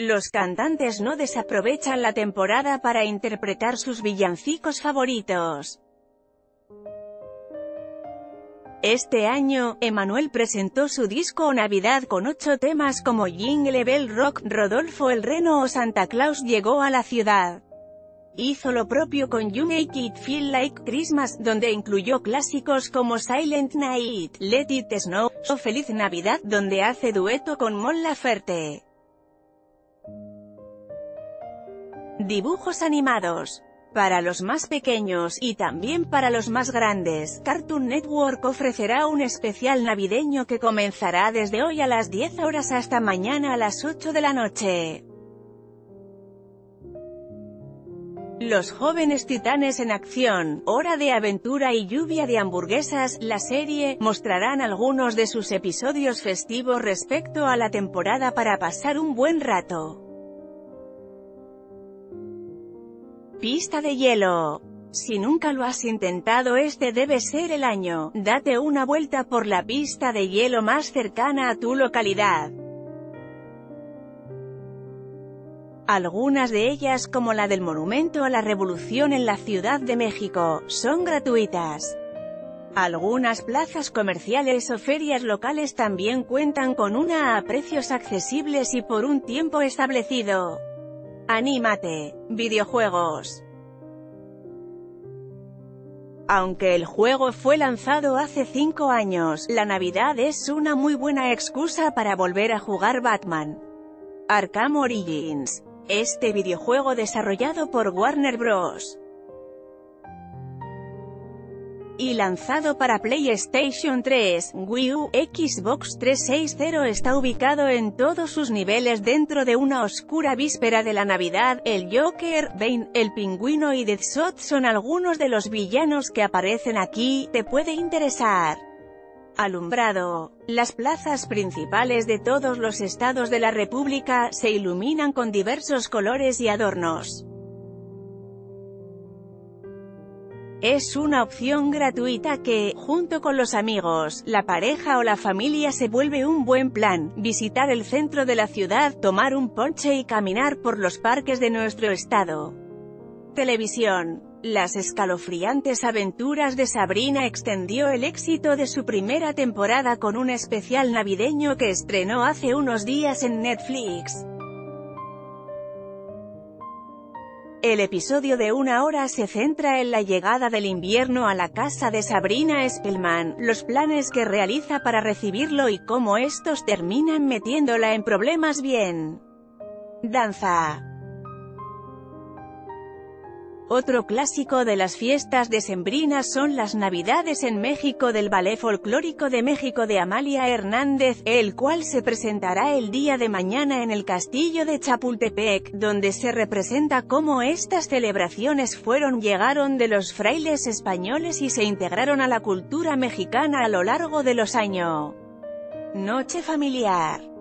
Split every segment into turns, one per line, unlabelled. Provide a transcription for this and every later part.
Los cantantes no desaprovechan la temporada para interpretar sus villancicos favoritos. Este año, Emanuel presentó su disco Navidad con ocho temas como Jingle Bell Rock, Rodolfo el Reno o Santa Claus llegó a la ciudad. Hizo lo propio con You Make It Feel Like Christmas, donde incluyó clásicos como Silent Night, Let It Snow, o Feliz Navidad, donde hace dueto con Mon Laferte. Dibujos animados para los más pequeños, y también para los más grandes, Cartoon Network ofrecerá un especial navideño que comenzará desde hoy a las 10 horas hasta mañana a las 8 de la noche. Los jóvenes titanes en acción, hora de aventura y lluvia de hamburguesas, la serie, mostrarán algunos de sus episodios festivos respecto a la temporada para pasar un buen rato. Pista de hielo. Si nunca lo has intentado este debe ser el año, date una vuelta por la pista de hielo más cercana a tu localidad. Algunas de ellas como la del Monumento a la Revolución en la Ciudad de México, son gratuitas. Algunas plazas comerciales o ferias locales también cuentan con una a precios accesibles y por un tiempo establecido. Anímate. Videojuegos. Aunque el juego fue lanzado hace 5 años, la Navidad es una muy buena excusa para volver a jugar Batman. Arkham Origins. Este videojuego desarrollado por Warner Bros y lanzado para PlayStation 3, Wii U, Xbox 360 está ubicado en todos sus niveles dentro de una oscura víspera de la Navidad. El Joker, Bane, el Pingüino y Deathshot son algunos de los villanos que aparecen aquí, te puede interesar. Alumbrado. Las plazas principales de todos los estados de la República, se iluminan con diversos colores y adornos. Es una opción gratuita que, junto con los amigos, la pareja o la familia se vuelve un buen plan, visitar el centro de la ciudad, tomar un ponche y caminar por los parques de nuestro estado. Televisión. Las escalofriantes aventuras de Sabrina extendió el éxito de su primera temporada con un especial navideño que estrenó hace unos días en Netflix. El episodio de una hora se centra en la llegada del invierno a la casa de Sabrina Spellman, los planes que realiza para recibirlo y cómo estos terminan metiéndola en problemas bien. Danza otro clásico de las fiestas decembrinas son las Navidades en México del Ballet Folclórico de México de Amalia Hernández, el cual se presentará el día de mañana en el Castillo de Chapultepec, donde se representa cómo estas celebraciones fueron llegaron de los frailes españoles y se integraron a la cultura mexicana a lo largo de los años. Noche familiar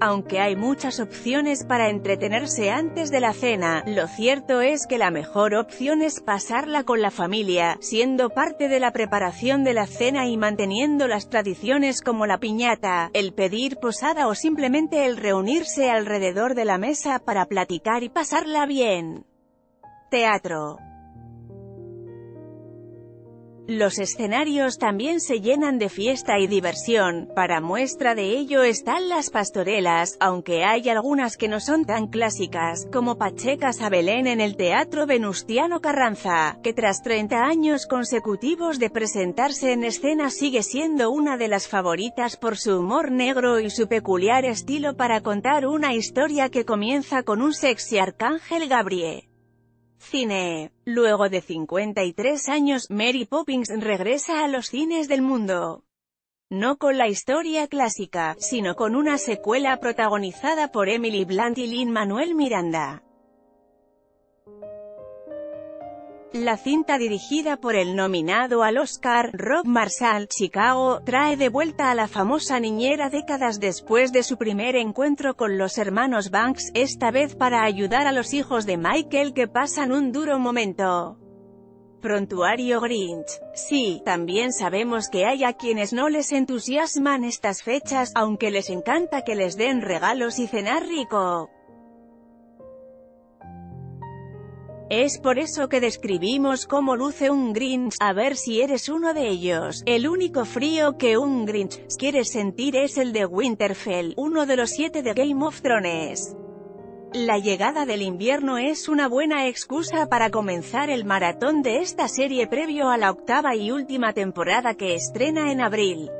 aunque hay muchas opciones para entretenerse antes de la cena, lo cierto es que la mejor opción es pasarla con la familia, siendo parte de la preparación de la cena y manteniendo las tradiciones como la piñata, el pedir posada o simplemente el reunirse alrededor de la mesa para platicar y pasarla bien. Teatro los escenarios también se llenan de fiesta y diversión, para muestra de ello están las pastorelas, aunque hay algunas que no son tan clásicas, como Pachecas a Belén en el Teatro Venustiano Carranza, que tras 30 años consecutivos de presentarse en escena sigue siendo una de las favoritas por su humor negro y su peculiar estilo para contar una historia que comienza con un sexy arcángel Gabriel. Cine. Luego de 53 años, Mary Poppins regresa a los cines del mundo. No con la historia clásica, sino con una secuela protagonizada por Emily Blunt y Lin-Manuel Miranda. La cinta dirigida por el nominado al Oscar, Rob Marshall, Chicago, trae de vuelta a la famosa niñera décadas después de su primer encuentro con los hermanos Banks, esta vez para ayudar a los hijos de Michael que pasan un duro momento. Prontuario Grinch. Sí, también sabemos que hay a quienes no les entusiasman estas fechas, aunque les encanta que les den regalos y cenar rico. Es por eso que describimos cómo luce un Grinch, a ver si eres uno de ellos. El único frío que un Grinch quiere sentir es el de Winterfell, uno de los siete de Game of Thrones. La llegada del invierno es una buena excusa para comenzar el maratón de esta serie previo a la octava y última temporada que estrena en abril.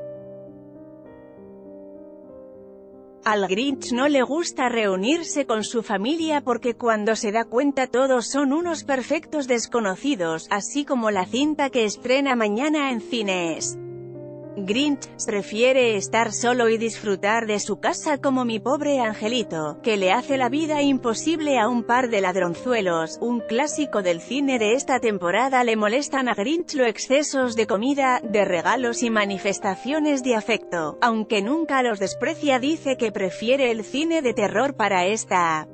Al Grinch no le gusta reunirse con su familia porque cuando se da cuenta todos son unos perfectos desconocidos, así como la cinta que estrena mañana en cines. Grinch prefiere estar solo y disfrutar de su casa como mi pobre angelito, que le hace la vida imposible a un par de ladronzuelos. Un clásico del cine de esta temporada le molestan a Grinch los excesos de comida, de regalos y manifestaciones de afecto. Aunque nunca los desprecia dice que prefiere el cine de terror para esta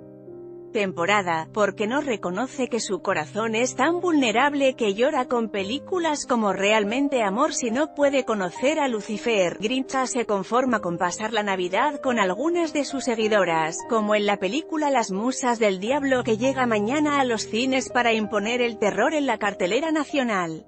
temporada, porque no reconoce que su corazón es tan vulnerable que llora con películas como Realmente Amor si no puede conocer a Lucifer. Grincha se conforma con pasar la Navidad con algunas de sus seguidoras, como en la película Las Musas del Diablo que llega mañana a los cines para imponer el terror en la cartelera nacional.